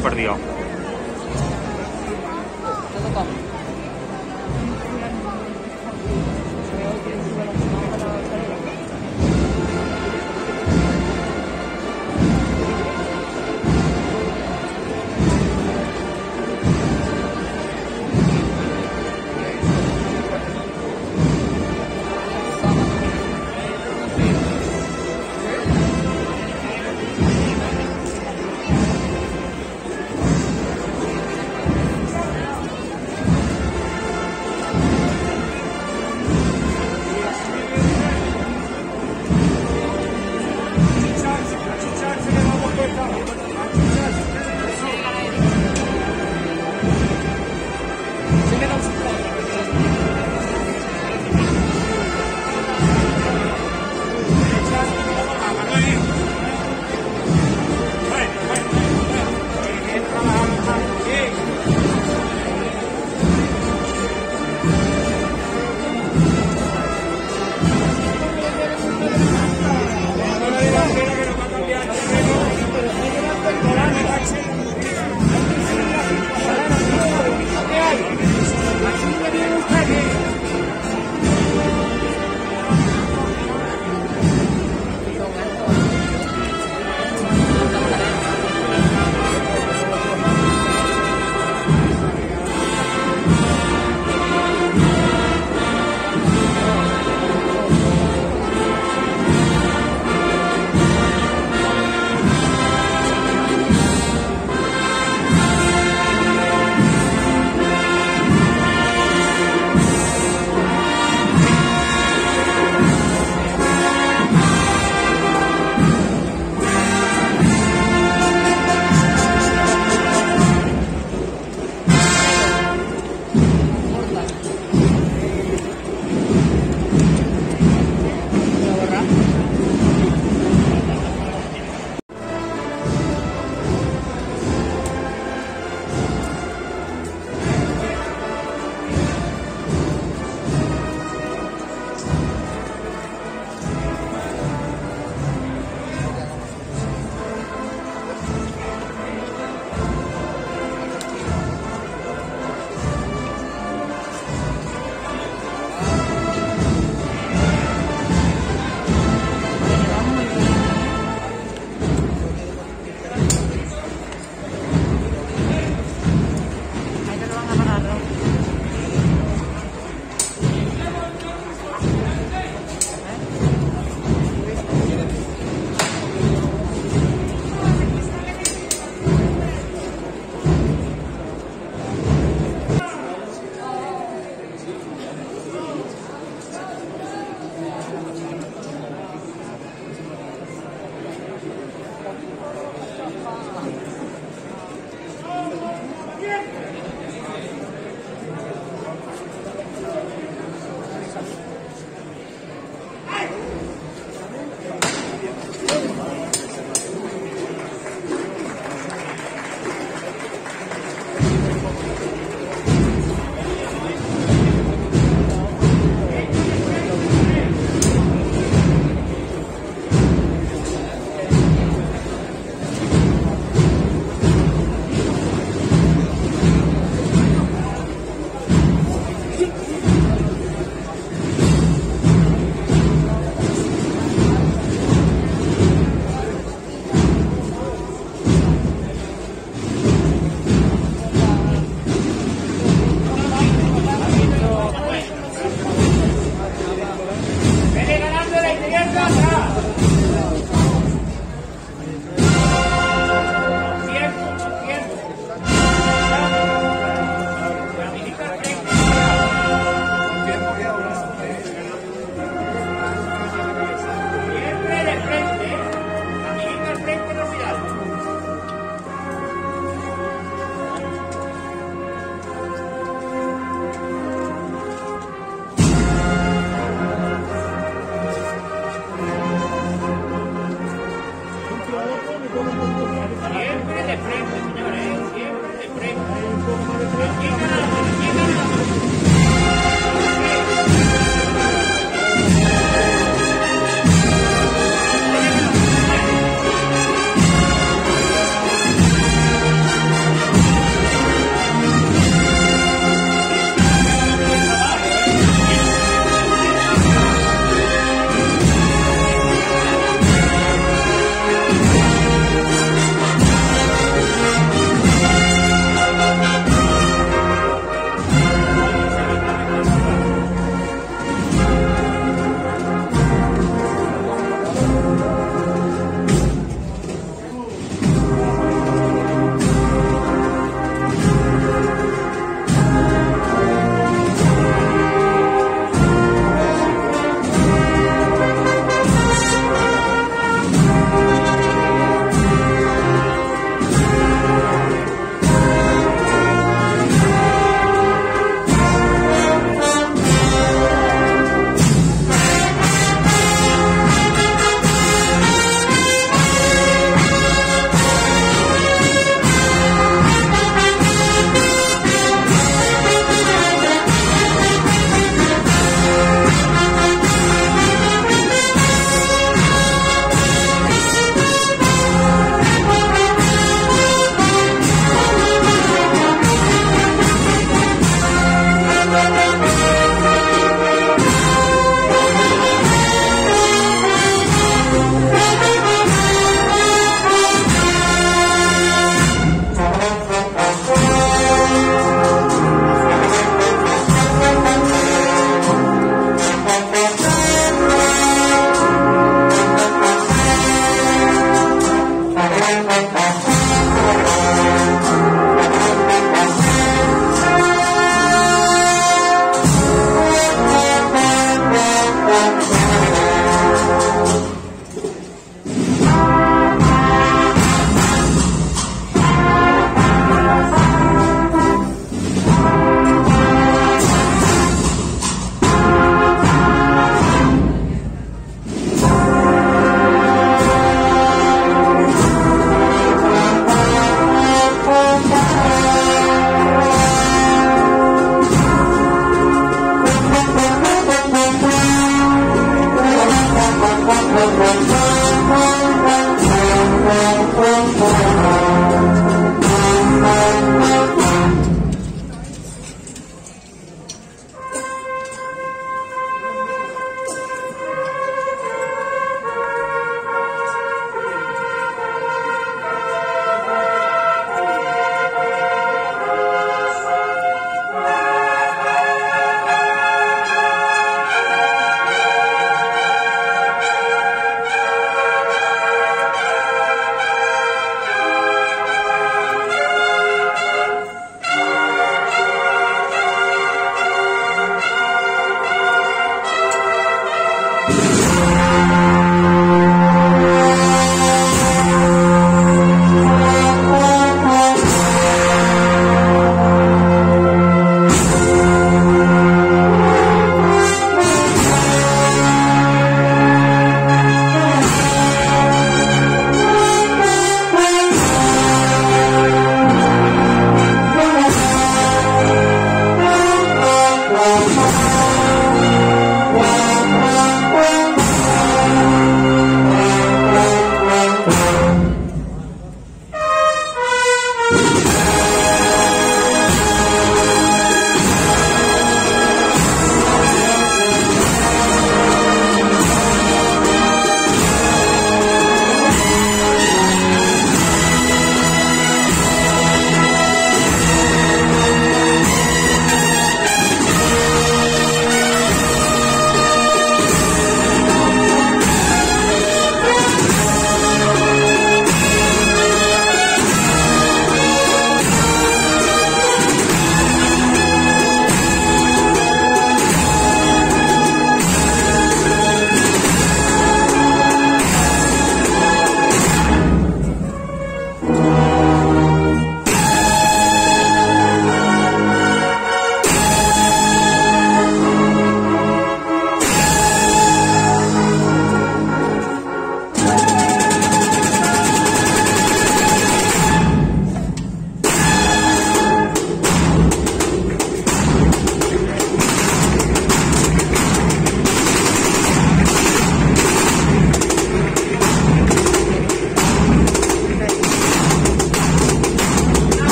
पड़ दिया हो। Venga.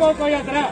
Poco poco atrás.